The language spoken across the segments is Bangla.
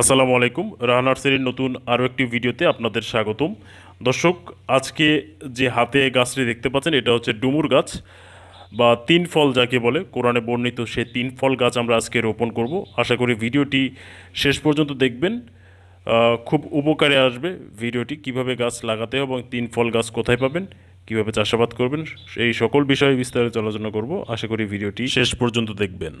আসসালামু আলাইকুম। রাহা নার্সারির নতুন আরও একটি ভিডিওতে আপনাদের স্বাগতম। দর্শক, আজকে যে হাতে গাছটি দেখতে পাচ্ছেন, এটা হচ্ছে ডুমুর গাছ বা তিন ফল যাকে বলে, কোরআনে বর্ণিত সে তিন ফল গাছ আমরা আজকে রোপণ করব। আশা করি ভিডিওটি শেষ পর্যন্ত দেখবেন। খুব উপকারে আসবে ভিডিওটি, কীভাবে গাছ লাগাতে হবে এবং তিন ফল গাছ কোথায় পাবেন, কীভাবে চাষাবাদ করবেন, এই সকল বিষয়ে বিস্তারিত আলোচনা করব। আশা করি ভিডিওটি শেষ পর্যন্ত দেখবেন।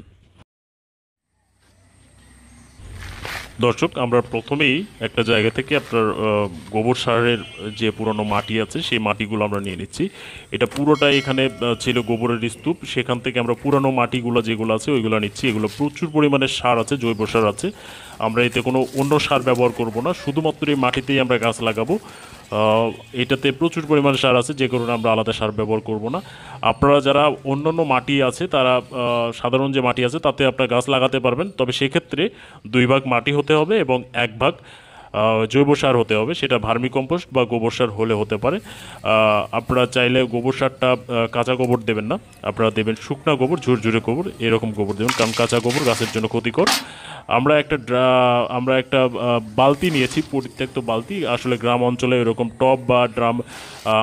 দর্শক, আমরা প্রথমেই একটা জায়গা থেকে আপনার গোবর সারের যে পুরনো মাটি আছে, সেই মাটিগুলো আমরা নিয়ে নিচ্ছি। এটা পুরোটাই এখানে ছিল গোবরের স্তূপ। সেখান থেকে আমরা পুরনো মাটিগুলো যেগুলো আছে, ওইগুলো নিচ্ছি। এগুলো প্রচুর পরিমাণে সার আছে, জৈব সার আছে। আমরা এতে কোনো অন্য সার ব্যবহার করব না। শুধুমাত্র এই মাটিতেই আমরা গাছ লাগাবো। এটাতে প্রচুর পরিমাণে সার আছে, যে কারণে আমরা আলাদা সার ব্যবহার করব না। আপনারা যারা অন্যান্য মাটি আছে, তারা সাধারণ যে মাটি আছে, তাতে আপনারা গাছ লাগাতে পারবেন। তবে সেক্ষেত্রে দুই ভাগ মাটি হতে হবে এবং এক ভাগ জৈব সার হতে হবে। সেটা ভার্মি কম্পোস্ট বা গোবর সার হলে হতে পারে। আপনারা চাইলে গোবর সারটা কাঁচা গোবর দেবেন না। আপনারা দেবেন শুকনা গোবর, ঝুরঝুরে গোবর, এরকম গোবর দেবেন। কারণ কাঁচা গোবর গাছের জন্য ক্ষতিকর। আমরা একটা আমরা একটা বালতি নিয়েছি, পরিত্যক্ত বালতি। আসলে গ্রাম অঞ্চলে এরকম টপ বা ড্রাম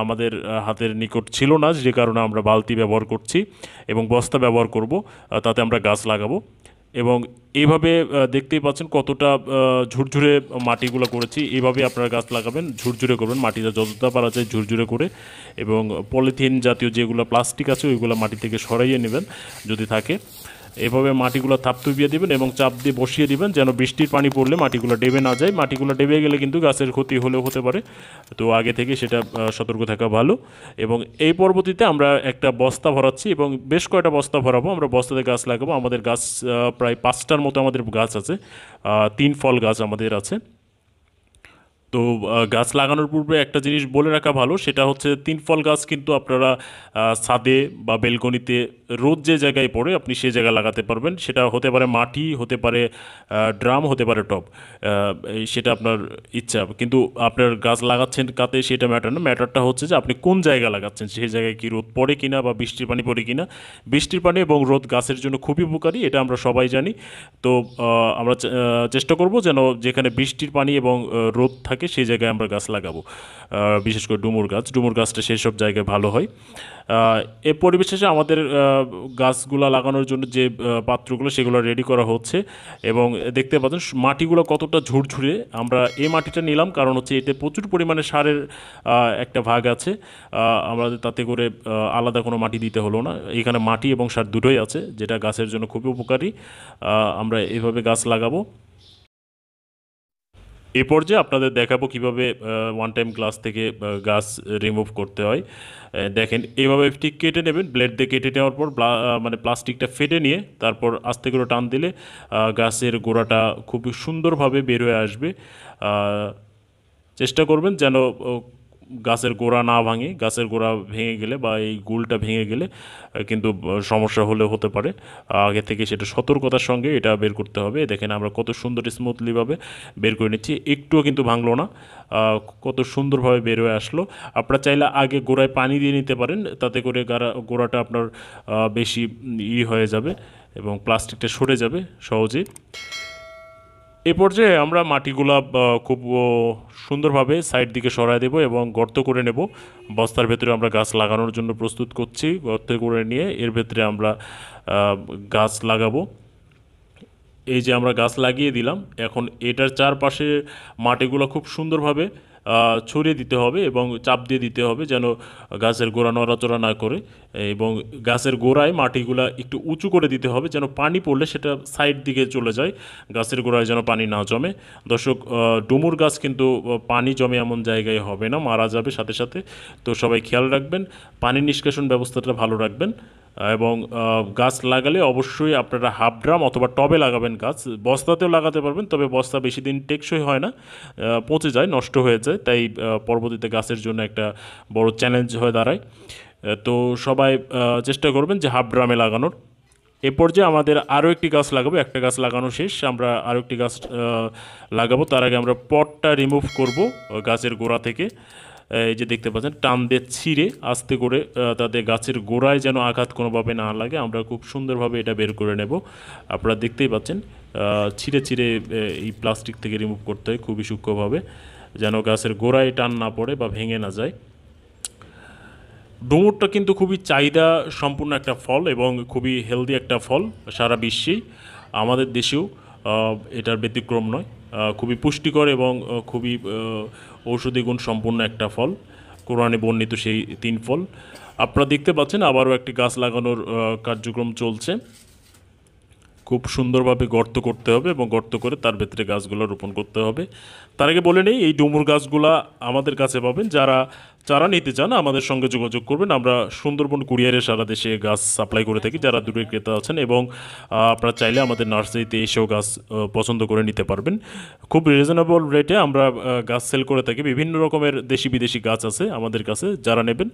আমাদের হাতের নিকট ছিল না, যে কারণে আমরা বালতি ব্যবহার করছি এবং বস্তা ব্যবহার করব তাতে আমরা গাছ লাগাবো। এবং এইভাবে দেখতেই পাচ্ছেন কতটা ঝুরঝুরে মাটিগুলো করেছি। এইভাবে আপনারা গাছ লাগাবেন, ঝুরঝুরে করবেন। মাটিটা যতটা পারা যায় ঝুরঝুরে করে এবং পলিথিন জাতীয় যেগুলো প্লাস্টিক আছে, ওইগুলো মাটি থেকে সরাইয়ে নেবেন যদি থাকে। এভাবে মাটিগুলো থাপ তুবিয়ে দেবেন এবং চাপ দিয়ে বসিয়ে দিবেন, যেন বৃষ্টির পানি পড়লে মাটিগুলো ডেবে না যায়। মাটিগুলো ডেবে গেলে কিন্তু গাছের ক্ষতি হলেও হতে পারে। তো আগে থেকে সেটা সতর্ক থাকা ভালো। এবং এই পরবর্তীতে আমরা একটা বস্তা ভরাচ্ছি এবং বেশ কয়টা বস্তা ভরাবো। আমরা বস্তাতে গাছ লাগাবো। আমাদের গাছ প্রায় পাঁচটার মতো আমাদের গাছ আছে। তিন ফল গাছ আমাদের আছে। তো গাছ লাগানোর পূর্বে একটা জিনিস বলে রাখা ভালো, সেটা হচ্ছে তিন ফল গাছ কিন্তু আপনারা ছাদে বা বেলকনিতে রোদ যে জায়গায় পড়ে আপনি সেই জায়গায় লাগাতে পারবেন। সেটা হতে পারে মাটি, হতে পারে ড্রাম, হতে পারে এই সেটা আপনার ইচ্ছা। কিন্তু আপনার গাছ লাগাচ্ছেন কাতে সেটা ম্যাটার না। ম্যাটারটা হচ্ছে যে আপনি কোন জায়গায় লাগাচ্ছেন সেই জায়গায় কি রোদ পড়ে কিনা বা বৃষ্টির পানি পড়ে কিনা। বৃষ্টির পানি এবং রোদ গাছের জন্য খুবই উপকারী, এটা আমরা সবাই জানি। তো আমরা চেষ্টা করব যেন যেখানে বৃষ্টির পানি এবং রোদ থাকে সেই জায়গায় আমরা গাছ লাগাবো। বিশেষ করে ডুমুর গাছ। ডুমুর গাছটা সেই সব জায়গায় ভালো হয়। এ পরিবেশে আমাদের গাছগুলা লাগানোর জন্য যে পাত্রগুলো, সেগুলো রেডি করা হচ্ছে। এবং দেখতে পাচ্ছেন, মাটিগুলো কতটা ঝুরঝুরে। আমরা এই মাটিটা নিলাম, কারণ হচ্ছে এতে প্রচুর পরিমাণে সারের একটা ভাগ আছে। আমাদের তাতে করে আলাদা কোনো মাটি দিতে হলো না। এখানে মাটি এবং সার দুটোই আছে, যেটা গাছের জন্য খুবই উপকারী। আমরা এইভাবে গাছ লাগাবো। এ পর্যায়ে আপনাদের দেখাবো কীভাবে ওয়ান টাইম গ্লাস থেকে গাছ রিমুভ করতে হয়। দেখেন এভাবে ঠিক কেটে নেবেন ব্লেড দিয়ে কেটে নেওয়ার পর মানে প্লাস্টিকটা ফেটে নিয়ে তারপর আস্তে করে টান দিলে গাছের গোড়াটা খুব সুন্দরভাবে বের হয়ে আসবে। চেষ্টা করবেন যেন গাছের গোড়া না ভাঙে, গাছের গোড়া ভেঙে গেলে বা এই গুলটা ভেঙে গেলে কিন্তু সমস্যা হলে হতে পারে। আগে থেকে সেটা সতর্কতার সঙ্গে এটা বের করতে হবে। দেখেন আমরা কত সুন্দর স্মুথলিভাবে বের করে নিচ্ছি। একটুও কিন্তু ভাঙলো না। কত সুন্দরভাবে বের হয়ে আসলো। আপনারা চাইলে আগে গোড়ায় পানি দিয়ে নিতে পারেন। তাতে করে গাড়া, গোড়াটা আপনার বেশি ই হয়ে যাবে এবং প্লাস্টিকটা সরে যাবে সহজেই। এ পর্যায়ে আমরা মাটিগুলা খুব সুন্দরভাবে সাইড দিকে সরায় দেব এবং গর্ত করে নেব। বস্তার ভেতরে আমরা গাছ লাগানোর জন্য প্রস্তুত করছি, গর্ত করে নিয়ে এর ভেতরে আমরা গাছ লাগাবো। এই যে আমরা গাছ লাগিয়ে দিলাম, এখন এটার চারপাশে মাটিগুলো খুব সুন্দরভাবে ছড়িয়ে দিতে হবে এবং চাপ দিয়ে দিতে হবে যেন গাছের গোড়া নড়াচড়া না করে, এবং গাছের গোড়ায় মাটিগুলা একটু উঁচু করে দিতে হবে যেন পানি পড়লে সেটা সাইড দিকে চলে যায়, গাছের গোড়ায় যেন পানি না জমে। দর্শক ডুমুর গাছ কিন্তু পানি জমে এমন জায়গায় হবে না, মারা যাবে সাথে সাথে। তো সবাই খেয়াল রাখবেন, পানি নিষ্কাশন ব্যবস্থাটা ভালো রাখবেন। এবং গাছ লাগালে অবশ্যই আপনারা হাফ ড্রাম অথবা টবে লাগাবেন গাছ। বস্তাতেও লাগাতে পারবেন, তবে বস্তা বেশি দিন টেকসই হয় না। পচে যায়, নষ্ট হয়ে যায়, তাই পরবর্তীতে গাছের জন্য একটা বড় চ্যালেঞ্জ হয়ে দাঁড়ায়। তো সবাই চেষ্টা করবেন যে হাফ ড্রামে লাগানোর। এ পর্যায়ে আমাদের আরও একটি গাছ লাগাবো, একটা গাছ লাগানো শেষ। আমরা আরও একটি গাছ লাগাবো। তার আগে আমরা পটটা রিমুভ করব গাছের গোড়া থেকে। এই যে দেখতে পাচ্ছেন, টান দিয়ে ছিঁড়ে আস্তে করে তাদের গাছের গোড়ায় যেন আঘাত কোনোভাবে না লাগে, আমরা খুব সুন্দরভাবে এটা বের করে নেব। আপনারা দেখতেই পাচ্ছেন ছিঁড়ে ছিঁড়ে এই প্লাস্টিক থেকে রিমুভ করতে হয় খুবই সূক্ষ্মভাবে, যেন গাছের গোড়ায় টান না পড়ে বা ভেঙে না যায়। ডুমুরটা কিন্তু খুবই চাহিদা সম্পূর্ণ একটা ফল এবং খুবই হেলদি একটা ফল সারা বিশ্বেই, আমাদের দেশেও। এটার ব্যতিক্রম নয়। খুবই পুষ্টিকর এবং খুবই ঔষধি গুণ সম্পূর্ণ একটা ফল। কোরআনে বর্ণিত সেই তিন ফল। আপনারা দেখতে পাচ্ছেন আবারও একটি গাছ লাগানোর কার্যক্রম চলছে। খুব সুন্দরভাবে গর্ত করতে হবে এবং গর্ত করে তার ভেতরে গাছগুলো রোপণ করতে হবে। তার আগে বলে নেই, এই ডুমুর গাছগুলা আমাদের কাছে পাবেন। যারা চারা নিতে চান, আমাদের সঙ্গে যোগাযোগ করবেন। আমরা সুন্দরবন কুরিয়ারে সারা দেশে গাছ সাপ্লাই করে থাকি, যারা দূরে ক্রেতা আছেন এবং আপনারা চাইলে আমাদের নার্সারিতে এসেও গাছ পছন্দ করে নিতে পারবেন। খুব রিজনেবল রেটে আমরা গাছ সেল করে থাকি। বিভিন্ন রকমের দেশি বিদেশি গাছ আছে আমাদের কাছে, যারা নেবেন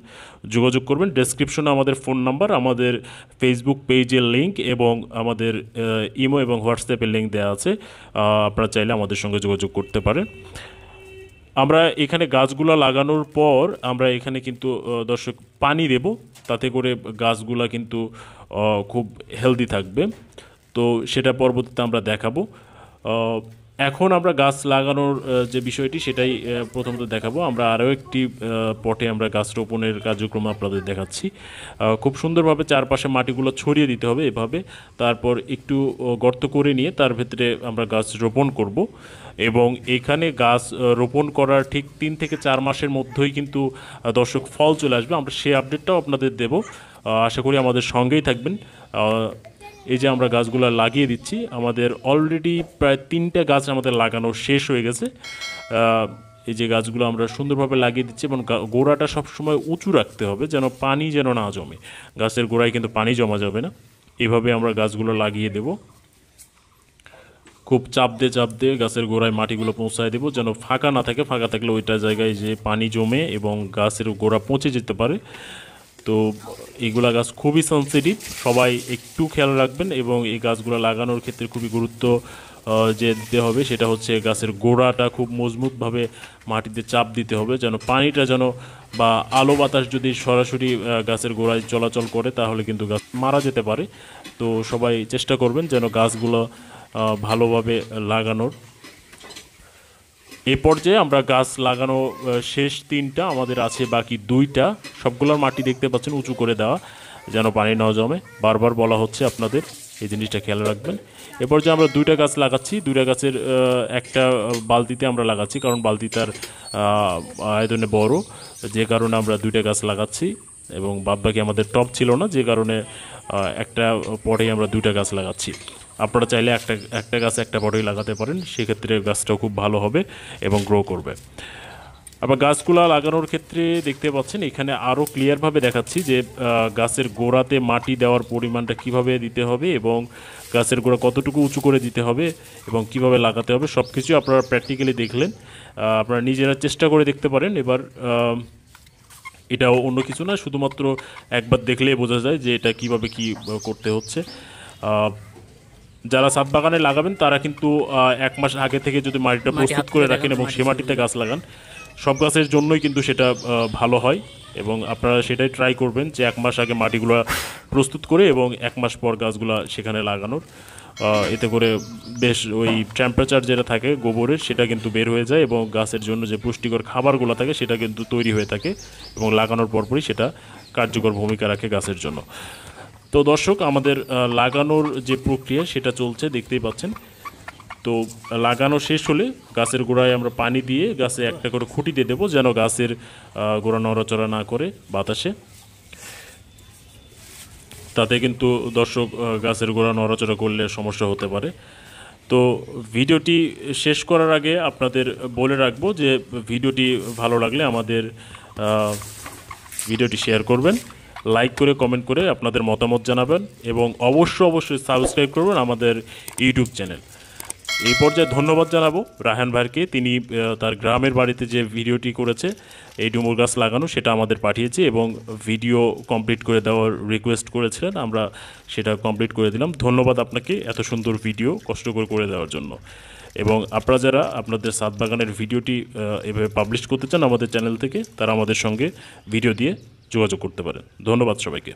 যোগাযোগ করবেন। ডেসক্রিপশনে আমাদের ফোন নাম্বার আমাদের ফেসবুক পেজের লিঙ্ক এবং আমাদের ইমো এবং হোয়াটসঅ্যাপের লিঙ্ক দেওয়া আছে। আপনারা চাইলে আমাদের সঙ্গে যোগাযোগ করতে পারেন। আমরা এখানে গাছগুলো লাগানোর পর আমরা এখানে কিন্তু দর্শক, পানি দেব। তাতে করে গাছগুলা কিন্তু খুব হেলদি থাকবে। তো সেটা পরবর্তীতে আমরা দেখাবো। এখন আমরা গাছ লাগানোর যে বিষয়টি সেটাই প্রথমত দেখাবো। আমরা আরও একটি পটে আমরা গাছ রোপণের কার্যক্রম আপনাদের দেখাচ্ছি। খুব সুন্দরভাবে চারপাশে মাটিগুলো ছড়িয়ে দিতে হবে এভাবে। তারপর একটু গর্ত করে নিয়ে তার ভেতরে আমরা গাছ রোপণ করব। এবং এখানে গাছ রোপণ করার ঠিক তিন থেকে চার মাসের মধ্যেই কিন্তু দর্শক ফল চলে আসবে। আমরা সেই আপডেটটাও আপনাদের দেব। আশা করি আমাদের সঙ্গেই থাকবেন। এই যে আমরা গাছগুলো লাগিয়ে দিচ্ছি, আমাদের অলরেডি প্রায় তিনটা গাছ আমাদের লাগানো শেষ হয়ে গেছে। এই যে গাছগুলো আমরা সুন্দরভাবে লাগিয়ে দিচ্ছি এবং গোড়াটা সবসময় উঁচু রাখতে হবে যেন পানি যেন না জমে। গাছের গোড়ায় কিন্তু পানি জমা যাবে না। এভাবে আমরা গাছগুলো লাগিয়ে দেবো। খুব চাপ দিয়ে চাপ দিয়ে গাছের গোড়ায় মাটিগুলো পৌঁছায় দেবো যেন ফাঁকা না থাকে। ফাঁকা থাকলে ওইটা জায়গায় যে পানি জমে এবং গাছের গোড়া পচে যেতে পারে। তো এইগুলা গাছ খুবই সেন্সিটিভ সবাই একটু খেয়াল রাখবেন এবং এই গাছগুলো লাগানোর ক্ষেত্রে খুবই গুরুত্ব যে দিতে হবে সেটা হচ্ছে গাছের গোড়াটা খুব মজবুতভাবে মাটিতে চাপ দিতে হবে যেন পানিটা যেন বা আলো বাতাস যদি সরাসরি গাছের গোড়ায় চলাচল করে তাহলে কিন্তু গাছ মারা যেতে পারে। তো সবাই চেষ্টা করবেন যেন গাছগুলো ভালোভাবে লাগানোর। এই পর্যায়ে আমরা গাছ লাগানো শেষ তিনটা, আমাদের আছে বাকি দুইটা। সবগুলোর মাটি দেখতে পাচ্ছেন, উঁচু করে দেওয়া, যেন পানি না জমে। বারবার বলা হচ্ছে আপনাদের এই জিনিসটা খেয়াল রাখবেন। এ পর্যায়ে আমরা দুইটা গাছ লাগাচ্ছি। দুইটা গাছের একটা বালতিতে আমরা লাগাচ্ছি, কারণ বালতি তার আয়তনে বড়। যে কারণে আমরা দুইটা গাছ লাগাচ্ছি, এবং বাদবাকি আমাদের টপ ছিল না, যে কারণে একটা পটেই আমরা দুইটা গাছ লাগাচ্ছি। আপনারা চাইলে একটা একটা গাছ একটা পটেই লাগাতে পারেন সেক্ষেত্রে গাছটাও খুব ভালো হবে এবং গ্রো করবে। আবার গাছগুলা লাগানোর ক্ষেত্রে দেখতে পাচ্ছেন এখানে আরও ক্লিয়ারভাবে দেখাচ্ছি যে গাছের গোড়াতে মাটি দেওয়ার পরিমাণটা কীভাবে দিতে হবে এবং গাছের গোড়া কতটুকু উঁচু করে দিতে হবে এবং কীভাবে লাগাতে হবে সব কিছু আপনারা প্র্যাকটিক্যালি দেখলেন। আপনারা নিজেরা চেষ্টা করে দেখতে পারেন। এবার আহ, এটা অন্য কিছু না শুধুমাত্র একবার দেখলেই বোঝা যায় যে এটা কীভাবে কি করতে হচ্ছে। যারা সাত বাগানে লাগাবেন তারা কিন্তু এক মাস আগে থেকে যদি মাটিটা প্রস্তুত করে করে রাখেন এবং সে মাটিতে গাছ লাগান সব গাছের জন্যই কিন্তু সেটা ভালো হয় এবং আপনারা সেটাই ট্রাই করবেন যে এক মাস আগে মাটিগুলো প্রস্তুত করে এবং এক মাস পর গাছগুলো সেখানে লাগানোর। এতে করে বেশ ওই টেম্পারেচার যেটা থাকে গোবরের সেটা কিন্তু বের হয়ে যায় এবং গাছের জন্য যে পুষ্টিকর খাবারগুলো থাকে সেটা কিন্তু তৈরি হয়ে থাকে এবং লাগানোর পরপরই সেটা কার্যকর ভূমিকা রাখে গাছের জন্য। তো দর্শক, আমাদের লাগানোর যে প্রক্রিয়া, সেটা চলছে, দেখতেই পাচ্ছেন। তো, লাগানো শেষ হলে গাছের গোড়ায় আমরা পানি দিয়ে গাছে একটা করে খুঁটি দিয়ে দেবো, যেন গাছের গোড়া নড়াচড়া না করে বাতাসে। তাতে কিন্তু দর্শক গাছের গোড়া নড়াচড়া করলে সমস্যা হতে পারে। তো, ভিডিওটি শেষ করার আগে আপনাদের বলে রাখব যে, ভিডিওটি ভালো লাগলে আমাদের ভিডিওটি শেয়ার করবেন। লাইক করে কমেন্ট করে আপনাদের মতামত জানাবেন এবং অবশ্যই অবশ্যই সাবস্ক্রাইব করবেন আমাদের ইউটিউব চ্যানেল এই পর্যায়ে ধন্যবাদ জানাব রাহান ভাইকে। তিনি তার গ্রামের বাড়িতে যে ভিডিওটি করেছে, এই ডুমুর গাছ লাগানো, সেটা আমাদের পাঠিয়েছে এবং ভিডিও কমপ্লিট করে দেওয়ার রিকোয়েস্ট করেছিলেন। আমরা সেটা কমপ্লিট করে দিলাম। ধন্যবাদ আপনাকে এত সুন্দর ভিডিও কষ্ট করে করে দেওয়ার জন্য। এবং আপনারা যারা আপনাদের সাত বাগানের ভিডিওটি এভাবে পাবলিশ করতে চান আমাদের চ্যানেল থেকে, তারা আমাদের সঙ্গে ভিডিও দিয়ে যোগাযোগ করতে পারেন। ধন্যবাদ সবাইকে।